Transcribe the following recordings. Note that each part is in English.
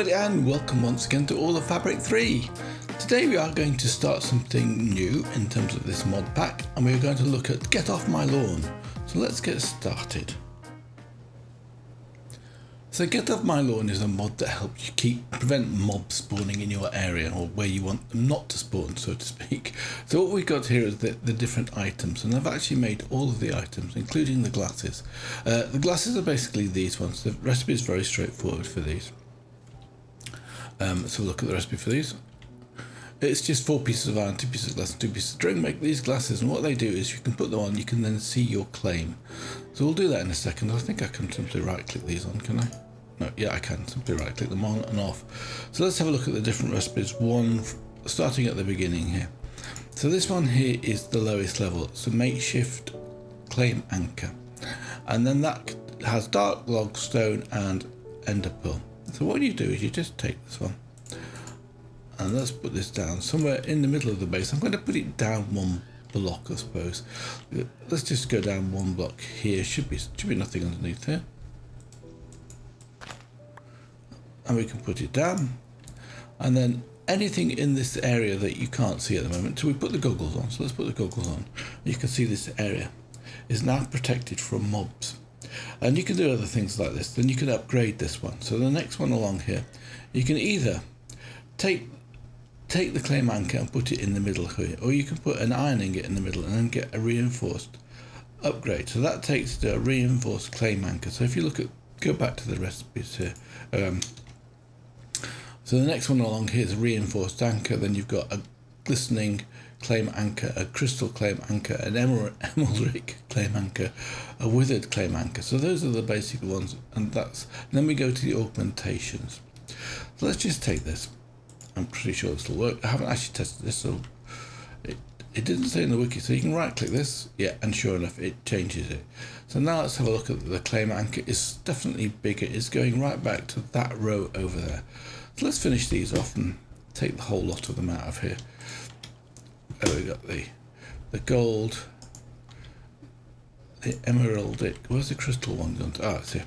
everybody and welcome once again to All of Fabric 3. Today we are going to start something new in terms of this mod pack and we are going to look at Get Off My Lawn. So let's get started. So Get Off My Lawn is a mod that helps you keep prevent mobs spawning in your area or where you want them not to spawn so to speak. So what we've got here is the, the different items and I've actually made all of the items including the glasses. Uh, the glasses are basically these ones. The recipe is very straightforward for these. Um, look at the recipe for these. It's just four pieces of iron, two pieces of glass, and two pieces of string. Make these glasses, and what they do is you can put them on, you can then see your claim. So we'll do that in a second. I think I can simply right click these on, can I? No, yeah, I can simply right click them on and off. So let's have a look at the different recipes. One starting at the beginning here. So this one here is the lowest level. A makeshift claim anchor. And then that has dark log, stone, and ender pearl. So what you do is you just take this one and let's put this down somewhere in the middle of the base. I'm going to put it down one block, I suppose. Let's just go down one block here. Should be should be nothing underneath here. And we can put it down. And then anything in this area that you can't see at the moment, so we put the goggles on. So let's put the goggles on. You can see this area is now protected from mobs. And you can do other things like this. Then you can upgrade this one. So the next one along here, you can either take take the claim anchor and put it in the middle here, or you can put an iron ingot in the middle and then get a reinforced upgrade. So that takes a reinforced claim anchor. So if you look at, go back to the recipes here. Um, so the next one along here is a reinforced anchor. Then you've got a glistening claim anchor, a crystal claim anchor, an emerald, emerald claim anchor, a withered claim anchor. So those are the basic ones, and that's. And then we go to the augmentations. So let's just take this. I'm pretty sure this will work. I haven't actually tested this, so it it didn't say in the wiki. So you can right click this, yeah, and sure enough, it changes it. So now let's have a look at the claim anchor. It's definitely bigger. It's going right back to that row over there. So let's finish these off and take the whole lot of them out of here. There we got the the gold, the emerald. Where's the crystal one gone? Ah, it's here.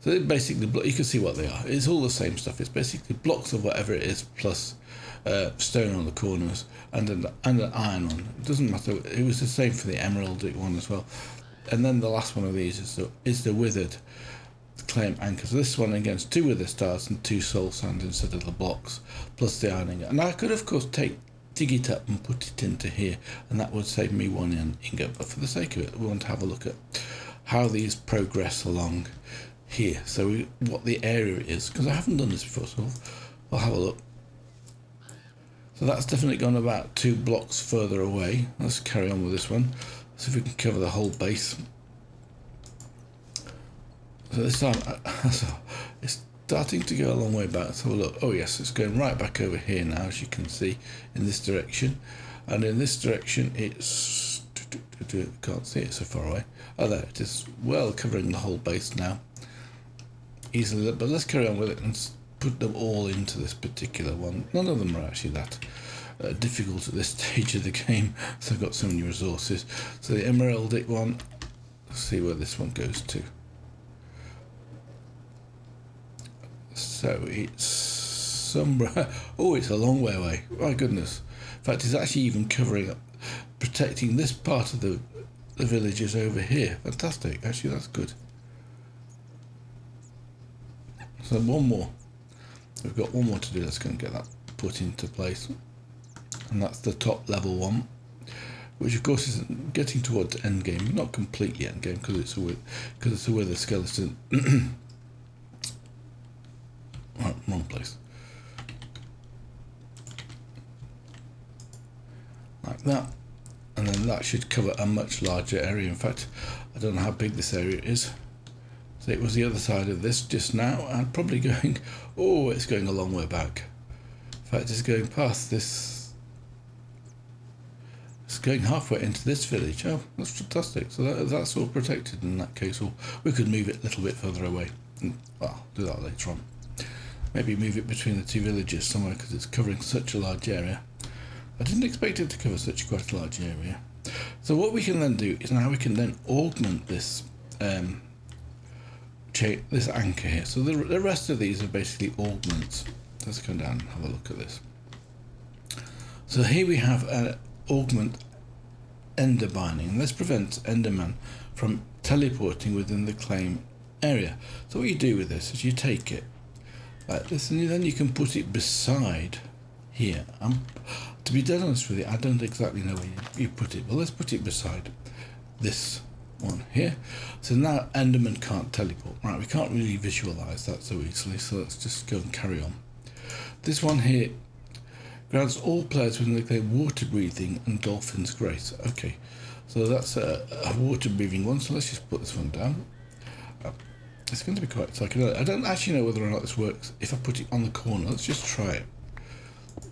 So basically, you can see what they are. It's all the same stuff. It's basically blocks of whatever it is plus uh, stone on the corners and an, and an iron one. It doesn't matter. It was the same for the emerald one as well. And then the last one of these is the, is the withered claim anchor. So this one against two wither stars and two soul sand instead of the blocks plus the iron ingot. And I could of course take dig it up and put it into here and that would save me one ingot but for the sake of it we want to have a look at how these progress along here. So we, what the area is because I haven't done this before so I'll have a look. So that's definitely gone about two blocks further away. Let's carry on with this one. See if we can cover the whole base. So this time it's starting to go a long way back. Let's look. Oh yes, it's going right back over here now, as you can see, in this direction. And in this direction, it's... Can't see it so far away. Oh, there it is. Well, covering the whole base now. Easily, but let's carry on with it and put them all into this particular one. None of them are actually that uh, difficult at this stage of the game, so I've got so many resources. So the emeraldic one, let's see where this one goes to. So it's somewhere. Oh, it's a long way away. My goodness. In fact, it's actually even covering up, protecting this part of the, the villages over here. Fantastic. Actually, that's good. So one more. We've got one more to do. Let's go and get that put into place. And that's the top level one. Which of course is getting towards end game, not completely end game because it's a because it's a wither skeleton. Oh, wrong place. Like that. And then that should cover a much larger area. In fact, I don't know how big this area is. So it was the other side of this just now and probably going, oh, it's going a long way back. In fact, it's going past this, it's going halfway into this village. Oh, that's fantastic. So that, that's all protected in that case. Or we could move it a little bit further away. Mm, well, I'll do that later on. Maybe move it between the two villages somewhere because it's covering such a large area. I didn't expect it to cover such quite a large area. So what we can then do is now we can then augment this um, this anchor here. So the, the rest of these are basically augments. Let's go down and have a look at this. So here we have an augment ender binding. This prevents Enderman from teleporting within the claim area. So what you do with this is you take it like this and then you can put it beside here. Um, to be dead honest with you, I don't exactly know where you, you put it, but let's put it beside this one here. So now Enderman can't teleport. Right, we can't really visualize that so easily, so let's just go and carry on. This one here grants all players within the game water breathing and dolphin's grace. Okay, so that's a, a water breathing one, so let's just put this one down. Uh, it's going to be quite psychedelic. I don't actually know whether or not this works if I put it on the corner. Let's just try it.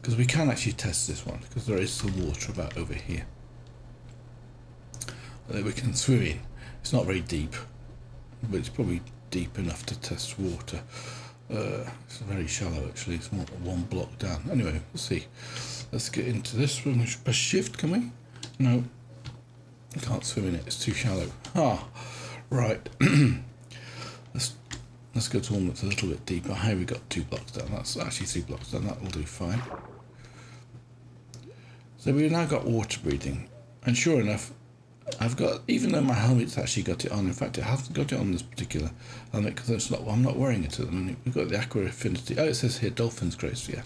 Because we can actually test this one, because there is some water about over here that we can swim in. It's not very deep, but it's probably deep enough to test water. Uh, it's very shallow actually, it's more one block down. Anyway, let's see. Let's get into this one. Press shift, can we? No. I can't swim in it, it's too shallow. Ah, right. let's let's go to one that's a little bit deeper. Here we got two blocks down. That's actually three blocks down, that will do fine. So we've now got water breathing. And sure enough, I've got, even though my helmet's actually got it on, in fact, I haven't got it on this particular helmet because it's not, I'm not wearing it at the moment. We've got the Aqua Affinity. Oh, it says here Dolphin's Grace, yeah.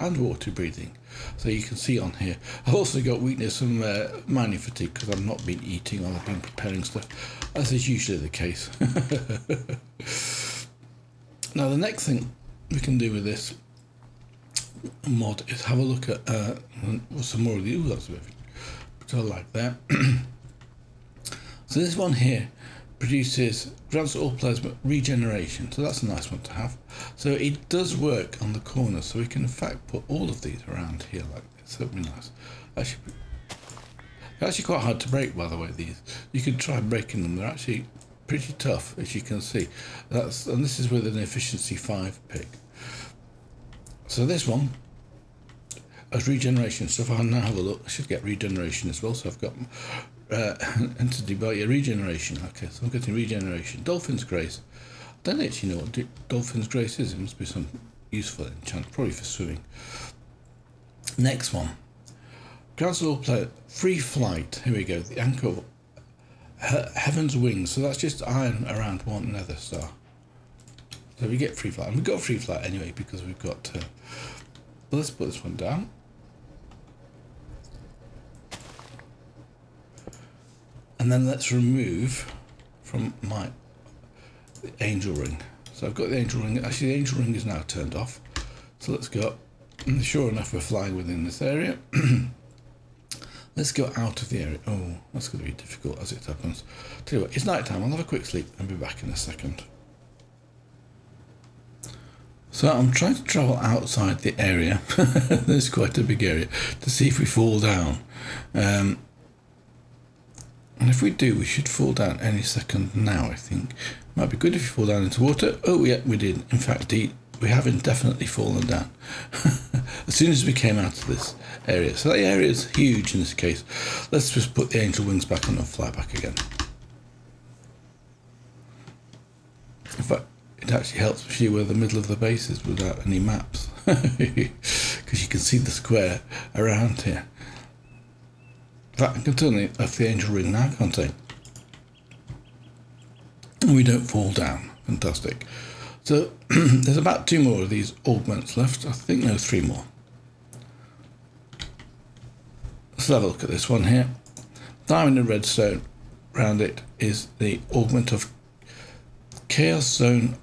And water breathing. So you can see on here. I've also got weakness from uh, mining fatigue because I've not been eating or I've been preparing stuff, as is usually the case. now, the next thing we can do with this mod is have a look at uh, some more of the. A bit. But I like that. So this one here produces grants all players regeneration. So that's a nice one to have. So it does work on the corner. So we can in fact put all of these around here like this. That'd be nice. Actually, they're actually quite hard to break by the way, these. You can try breaking them. They're actually pretty tough as you can see. That's And this is with an efficiency 5 pick. So this one as regeneration stuff. I'll now have a look. I should get regeneration as well. So I've got uh, entity by your regeneration. Okay, so I'm getting regeneration. Dolphin's Grace. I don't actually know what Dolphin's Grace is. It must be some useful enchant, probably for swimming. Next one. Council play Free Flight. Here we go. The anchor he Heaven's Wings. So that's just iron around one nether star. So we get free flight. And we've got free flight anyway because we've got. Uh, let's put this one down. and then let's remove from my angel ring. So I've got the angel ring. Actually, the angel ring is now turned off. So let's go. And sure enough, we're flying within this area. let's go out of the area. Oh, that's going to be difficult as it happens. Tell you what, it's night time. I'll have a quick sleep and be back in a second. So I'm trying to travel outside the area. There's quite a big area to see if we fall down. Um, and if we do, we should fall down any second now, I think. Might be good if you fall down into water. Oh, yeah, we did. In fact, we have indefinitely fallen down as soon as we came out of this area. So that area is huge in this case. Let's just put the angel wings back on and fly back again. In fact, it actually helps see where the middle of the base is without any maps because you can see the square around here. That I can turn off the angel ring now, can't I? We don't fall down. Fantastic. So there's about two more of these augments left. I think no, three more. Let's have a look at this one here. Diamond and redstone around it is the augment of Chaos Zone.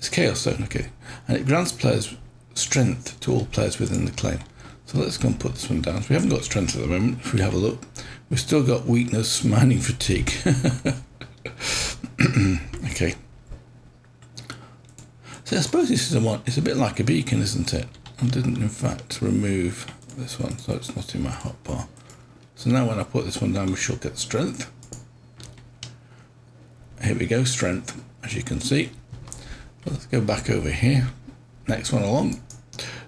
It's Chaos Zone, okay. And it grants players strength to all players within the claim. So let's go and put this one down. So we haven't got strength at the moment. If we have a look, we've still got weakness, mining fatigue. okay. So I suppose this is a one. It's a bit like a beacon, isn't it? I didn't, in fact, remove this one, so it's not in my hotbar. So now when I put this one down, we shall get strength. Here we go, strength, as you can see. Let's go back over here. Next one along.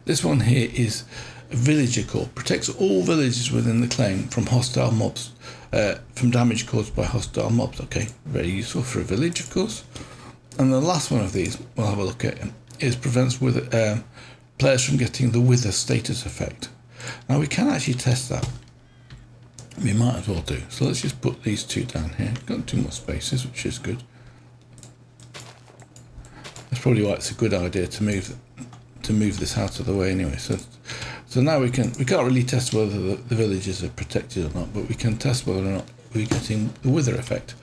This one here is Villager Core protects all villages within the claim from hostile mobs, uh, from damage caused by hostile mobs. Okay, very useful for a village, of course. and the last one of these we'll have a look at is prevents with um, players from getting the wither status effect. Now we can actually test that. We might as well do. So let's just put these two down here. Got two more spaces, which is good. Probably why it's a good idea to move to move this out of the way anyway. So so now we can we can't really test whether the, the villages are protected or not, but we can test whether or not we're getting the wither effect.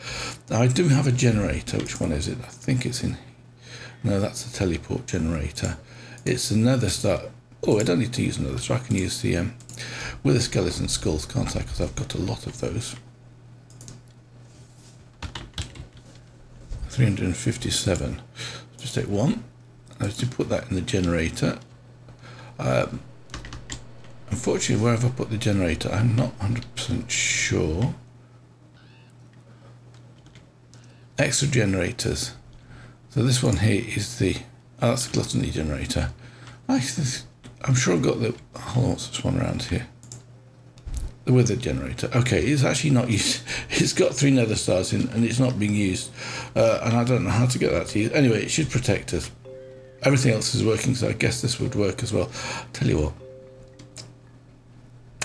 Now I do have a generator. Which one is it? I think it's in. No, that's the teleport generator. It's a nether star. Oh, I don't need to use another, so I can use the um, wither skeleton skulls, can't I? Because I've got a lot of those. 357. Just take one. I have to put that in the generator. Um, unfortunately, where have I put the generator? I'm not 100% sure. extra generators. So this one here is the, oh, that's the gluttony generator. I, I'm sure I've got the, hold on, what's this one around here? The wither generator. Okay, it's actually not used. It's got three nether stars in and it's not being used. Uh, and I don't know how to get that to use. Anyway, it should protect us. Everything else is working, so I guess this would work as well. Tell you what,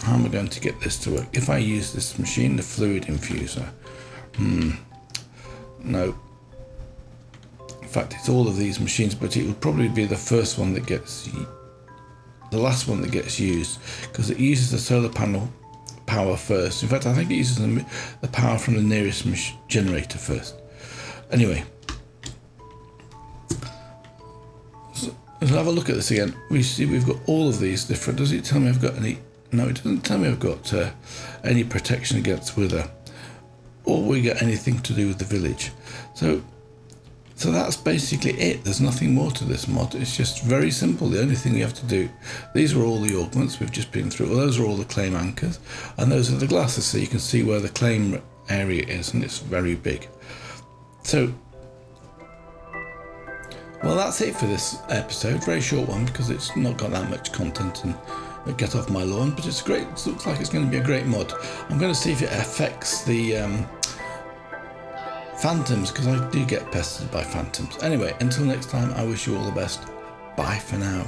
how am I going to get this to work? If I use this machine, the fluid infuser, hmm, no. In fact, it's all of these machines, but it would probably be the first one that gets, the last one that gets used, because it uses the solar panel power first. In fact, I think it uses the, power from the nearest generator first. Anyway, let's have a look at this again. We see we've got all of these different. Does it tell me I've got any? No, it doesn't tell me I've got uh, any protection against wither or we get anything to do with the village. So so that's basically it. There's nothing more to this mod. It's just very simple. The only thing you have to do, these are all the augments we've just been through. Well, those are all the claim anchors, and those are the glasses, so you can see where the claim area is, and it's very big. So, well, that's it for this episode. Very short one because it's not got that much content and get off my lawn, but it's great. It looks like it's going to be a great mod. I'm going to see if it affects the um, phantoms because I do get pestered by phantoms. Anyway, until next time, I wish you all the best. Bye for now.